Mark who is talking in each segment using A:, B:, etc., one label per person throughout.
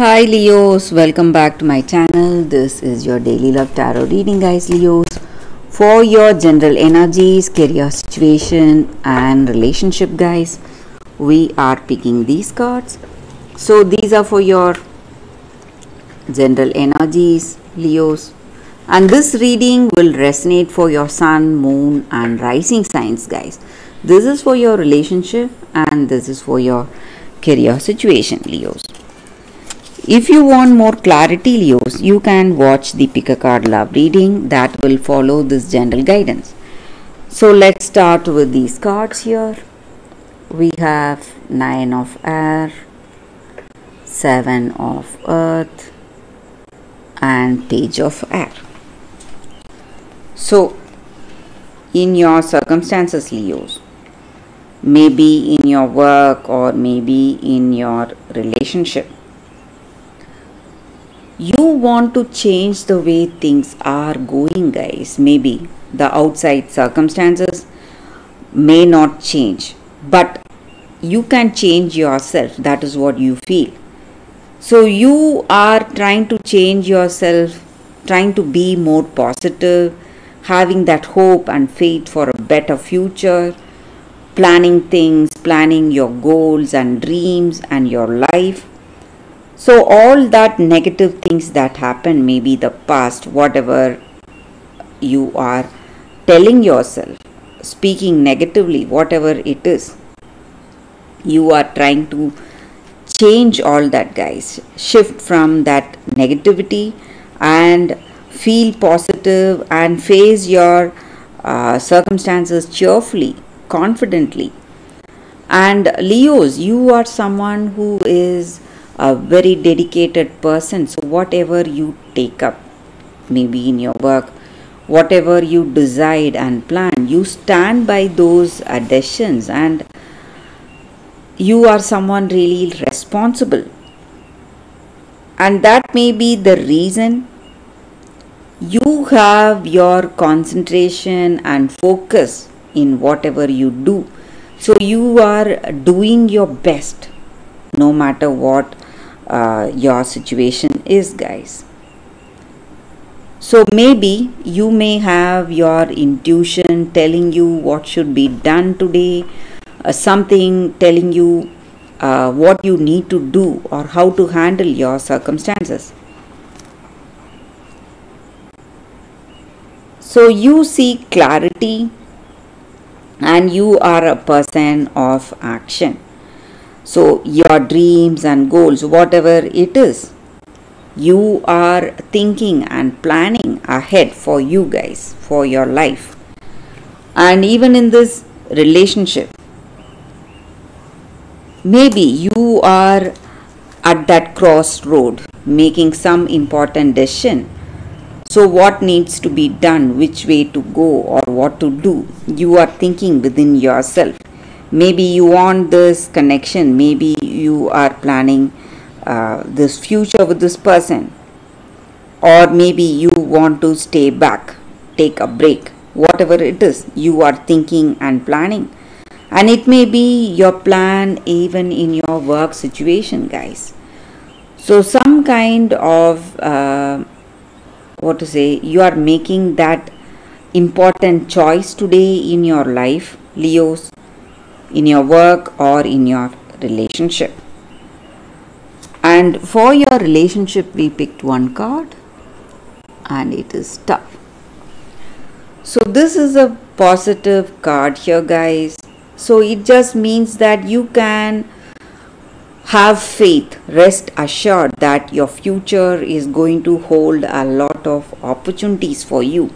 A: Hi Leos, welcome back to my channel. This is your daily love tarot reading, guys. Leos, for your general energies, career situation, and relationship, guys, we are picking these cards. So, these are for your general energies, Leos, and this reading will resonate for your sun, moon, and rising signs, guys. This is for your relationship, and this is for your career situation, Leos. If you want more clarity, Leos, you can watch the pick a card love reading that will follow this general guidance. So let's start with these cards here. We have Nine of Air, Seven of Earth, and Page of Air. So, in your circumstances, Leos, maybe in your work or maybe in your relationship, you want to change the way things are going guys. Maybe the outside circumstances may not change but you can change yourself. That is what you feel. So you are trying to change yourself trying to be more positive having that hope and faith for a better future planning things planning your goals and dreams and your life so, all that negative things that happen, maybe the past, whatever you are telling yourself, speaking negatively, whatever it is, you are trying to change all that, guys. Shift from that negativity and feel positive and face your uh, circumstances cheerfully, confidently. And Leos, you are someone who is a very dedicated person. So, whatever you take up, maybe in your work, whatever you decide and plan, you stand by those decisions and you are someone really responsible. And that may be the reason you have your concentration and focus in whatever you do. So you are doing your best no matter what uh, your situation is, guys. So maybe you may have your intuition telling you what should be done today, uh, something telling you uh, what you need to do or how to handle your circumstances. So you see clarity and you are a person of action. So, your dreams and goals, whatever it is, you are thinking and planning ahead for you guys, for your life. And even in this relationship, maybe you are at that crossroad making some important decision. So, what needs to be done, which way to go, or what to do, you are thinking within yourself maybe you want this connection. Maybe you are planning uh, this future with this person. Or maybe you want to stay back take a break. Whatever it is you are thinking and planning. And it may be your plan even in your work situation guys. So some kind of uh, what to say you are making that important choice today in your life. Leos in your work or in your relationship. And for your relationship, we picked one card and it is tough. So, this is a positive card here, guys. So, it just means that you can have faith, rest assured that your future is going to hold a lot of opportunities for you.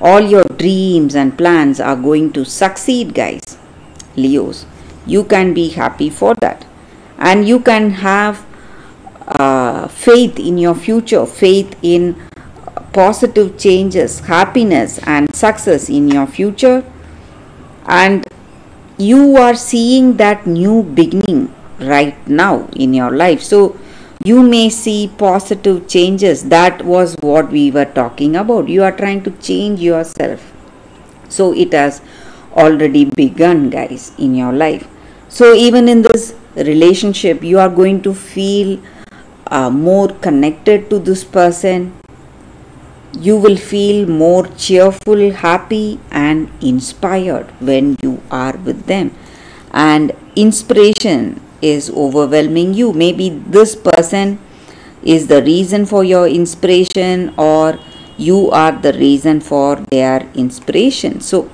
A: All your dreams and plans are going to succeed, guys. Leos. You can be happy for that. And you can have uh, faith in your future, faith in positive changes, happiness, and success in your future. And you are seeing that new beginning right now in your life. So, you may see positive changes. That was what we were talking about. You are trying to change yourself. So, it has already begun, guys, in your life. So, even in this relationship, you are going to feel uh, more connected to this person. You will feel more cheerful, happy, and inspired when you are with them. And inspiration is overwhelming you. Maybe this person is the reason for your inspiration, or you are the reason for their inspiration. So,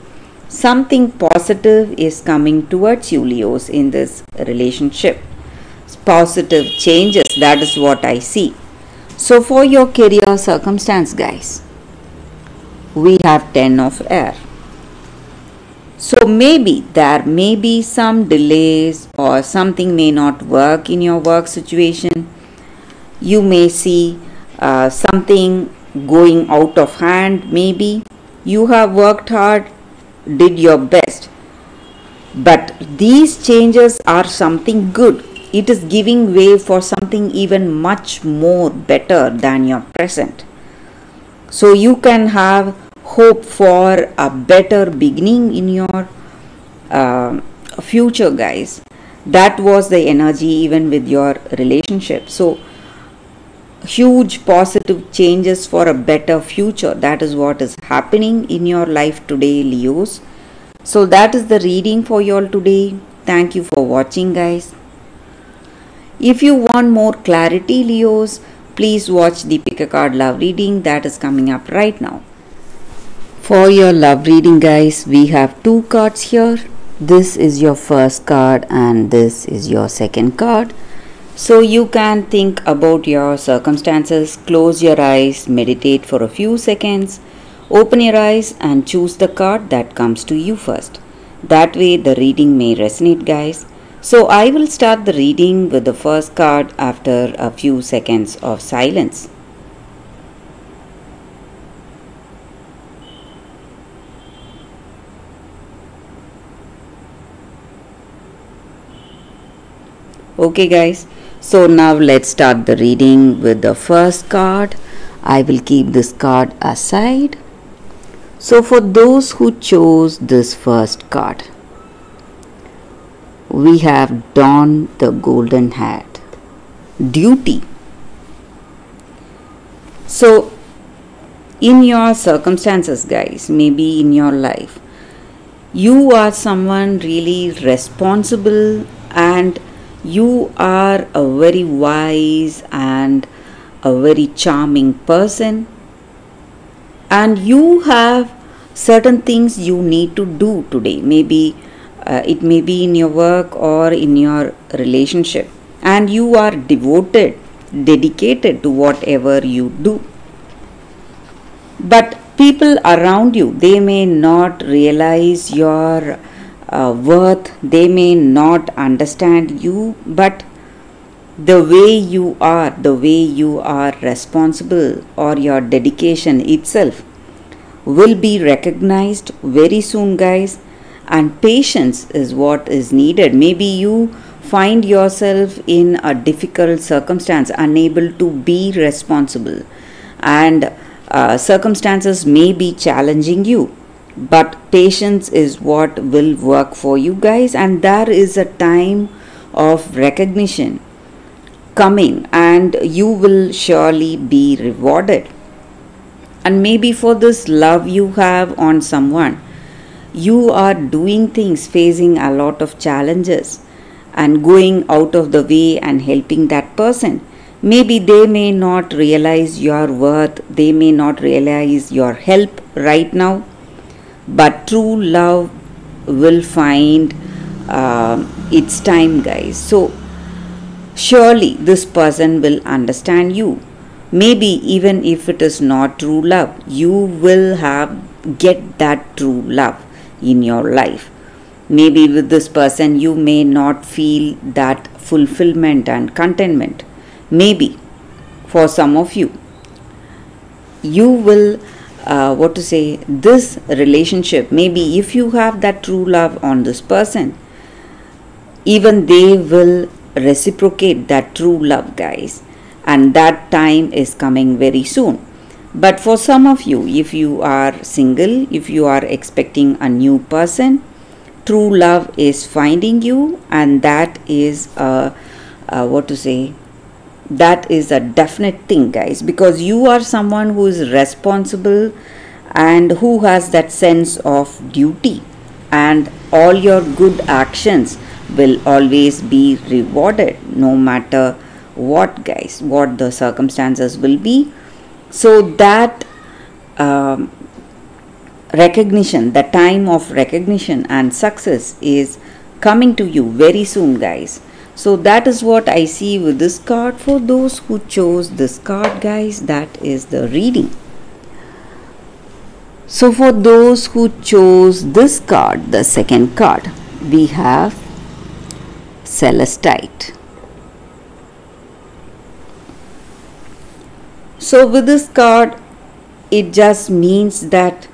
A: something positive is coming towards you, Leos, in this relationship. Positive changes, that is what I see. So, for your career circumstance, guys, we have 10 of air. So, maybe there may be some delays or something may not work in your work situation. You may see uh, something going out of hand, maybe. You have worked hard did your best. But these changes are something good. It is giving way for something even much more better than your present. So you can have hope for a better beginning in your uh, future, guys. That was the energy even with your relationship. So huge positive changes for a better future. That is what is happening in your life today, Leos. So, that is the reading for you all today. Thank you for watching, guys. If you want more clarity, Leos, please watch the pick a card love reading that is coming up right now. For your love reading, guys, we have two cards here. This is your first card, and this is your second card. So you can think about your circumstances, close your eyes, meditate for a few seconds, open your eyes and choose the card that comes to you first. That way the reading may resonate guys. So I will start the reading with the first card after a few seconds of silence. Okay guys, so now let's start the reading with the first card. I will keep this card aside. So for those who chose this first card, we have donned the Golden Hat. Duty. So in your circumstances guys, maybe in your life, you are someone really responsible and you are a very wise and a very charming person. And you have certain things you need to do today. Maybe uh, it may be in your work or in your relationship. And you are devoted dedicated to whatever you do. But people around you they may not realize your uh, worth, they may not understand you, but the way you are, the way you are responsible, or your dedication itself will be recognized very soon, guys. And patience is what is needed. Maybe you find yourself in a difficult circumstance, unable to be responsible, and uh, circumstances may be challenging you but patience is what will work for you guys and there is a time of recognition coming and you will surely be rewarded. And maybe for this love you have on someone you are doing things facing a lot of challenges and going out of the way and helping that person. Maybe they may not realize your worth they may not realize your help right now but true love will find uh, its time guys. So surely this person will understand you. Maybe even if it is not true love you will have get that true love in your life. Maybe with this person you may not feel that fulfillment and contentment. Maybe for some of you you will uh, what to say this relationship maybe if you have that true love on this person even they will reciprocate that true love guys. And that time is coming very soon. But for some of you if you are single if you are expecting a new person true love is finding you and that is uh, uh, what to say that is a definite thing guys because you are someone who is responsible and who has that sense of duty and all your good actions will always be rewarded no matter what guys what the circumstances will be. So that um, recognition the time of recognition and success is coming to you very soon guys so that is what i see with this card for those who chose this card guys. That is the reading. So for those who chose this card the second card we have celestite. So with this card it just means that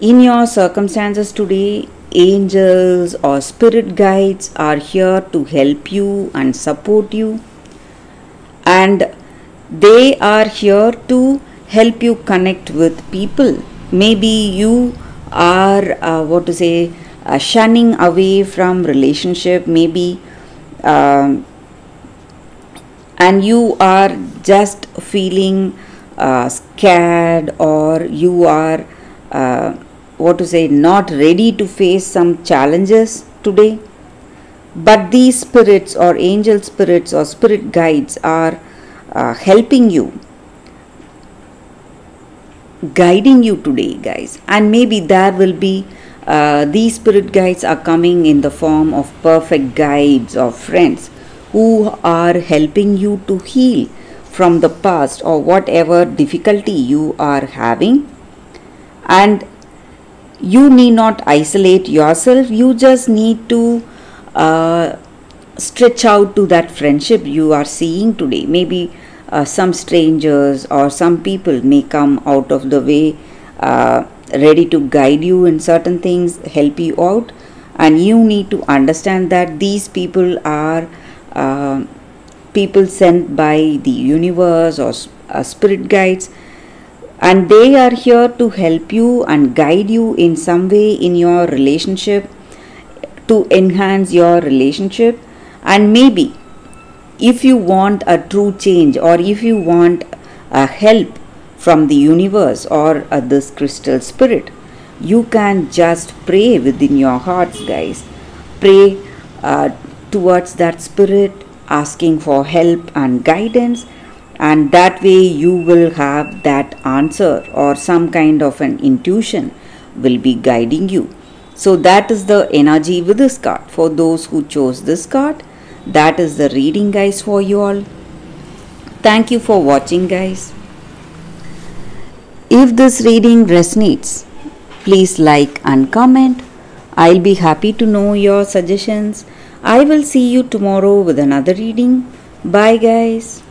A: in your circumstances today angels or spirit guides are here to help you and support you. And they are here to help you connect with people. Maybe you are uh, what to say uh, shunning away from relationship. Maybe um, and you are just feeling uh, scared or you are uh, what to say not ready to face some challenges today. But these spirits or angel spirits or spirit guides are uh, helping you guiding you today guys. And maybe there will be uh, these spirit guides are coming in the form of perfect guides or friends who are helping you to heal from the past or whatever difficulty you are having. And you need not isolate yourself. You just need to uh, stretch out to that friendship you are seeing today. Maybe uh, some strangers or some people may come out of the way uh, ready to guide you in certain things help you out. And you need to understand that these people are uh, people sent by the universe or uh, spirit guides and they are here to help you and guide you in some way in your relationship to enhance your relationship. And maybe if you want a true change or if you want a help from the universe or uh, this crystal spirit you can just pray within your hearts guys. Pray uh, towards that spirit asking for help and guidance and that way you will have that answer or some kind of an intuition will be guiding you. So that is the energy with this card. For those who chose this card that is the reading guys for you all. Thank you for watching guys. If this reading resonates please like and comment. I'll be happy to know your suggestions. I will see you tomorrow with another reading. Bye guys